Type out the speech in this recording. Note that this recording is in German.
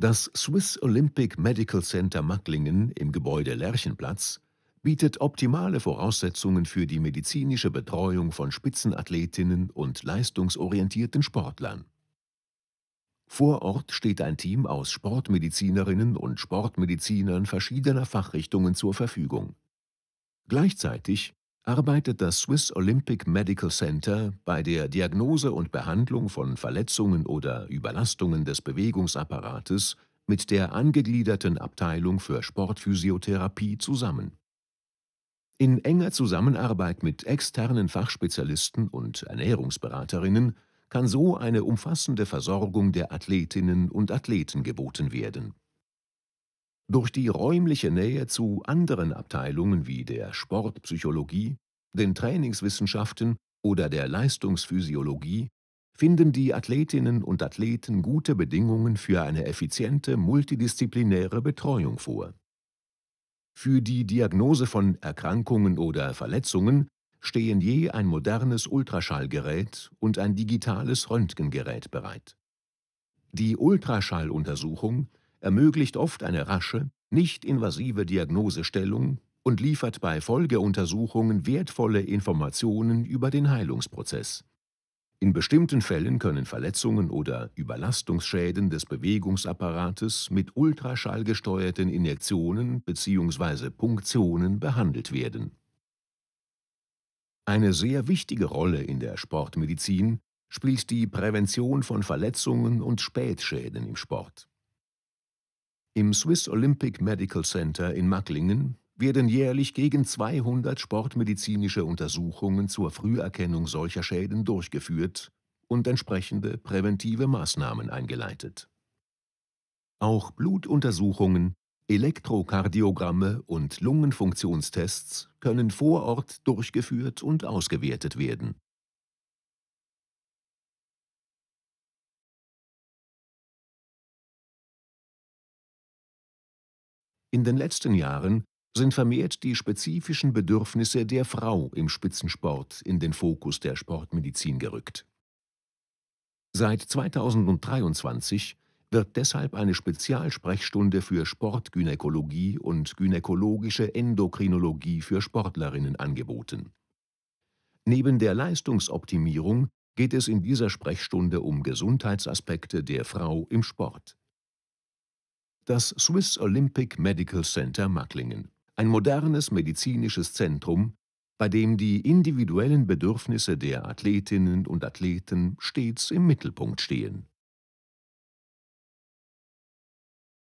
Das Swiss Olympic Medical Center Macklingen im Gebäude Lerchenplatz bietet optimale Voraussetzungen für die medizinische Betreuung von Spitzenathletinnen und leistungsorientierten Sportlern. Vor Ort steht ein Team aus Sportmedizinerinnen und Sportmedizinern verschiedener Fachrichtungen zur Verfügung. Gleichzeitig arbeitet das Swiss Olympic Medical Center bei der Diagnose und Behandlung von Verletzungen oder Überlastungen des Bewegungsapparates mit der angegliederten Abteilung für Sportphysiotherapie zusammen. In enger Zusammenarbeit mit externen Fachspezialisten und Ernährungsberaterinnen kann so eine umfassende Versorgung der Athletinnen und Athleten geboten werden. Durch die räumliche Nähe zu anderen Abteilungen wie der Sportpsychologie, den Trainingswissenschaften oder der Leistungsphysiologie finden die Athletinnen und Athleten gute Bedingungen für eine effiziente multidisziplinäre Betreuung vor. Für die Diagnose von Erkrankungen oder Verletzungen stehen je ein modernes Ultraschallgerät und ein digitales Röntgengerät bereit. Die Ultraschalluntersuchung ermöglicht oft eine rasche, nicht-invasive Diagnosestellung und liefert bei Folgeuntersuchungen wertvolle Informationen über den Heilungsprozess. In bestimmten Fällen können Verletzungen oder Überlastungsschäden des Bewegungsapparates mit ultraschallgesteuerten Injektionen bzw. Punktionen behandelt werden eine sehr wichtige Rolle in der Sportmedizin spielt die Prävention von Verletzungen und Spätschäden im Sport. Im Swiss Olympic Medical Center in Macklingen werden jährlich gegen 200 sportmedizinische Untersuchungen zur Früherkennung solcher Schäden durchgeführt und entsprechende präventive Maßnahmen eingeleitet. Auch Blutuntersuchungen Elektrokardiogramme und Lungenfunktionstests können vor Ort durchgeführt und ausgewertet werden. In den letzten Jahren sind vermehrt die spezifischen Bedürfnisse der Frau im Spitzensport in den Fokus der Sportmedizin gerückt. Seit 2023 wird deshalb eine Spezialsprechstunde für Sportgynäkologie und gynäkologische Endokrinologie für Sportlerinnen angeboten. Neben der Leistungsoptimierung geht es in dieser Sprechstunde um Gesundheitsaspekte der Frau im Sport. Das Swiss Olympic Medical Center Macklingen, ein modernes medizinisches Zentrum, bei dem die individuellen Bedürfnisse der Athletinnen und Athleten stets im Mittelpunkt stehen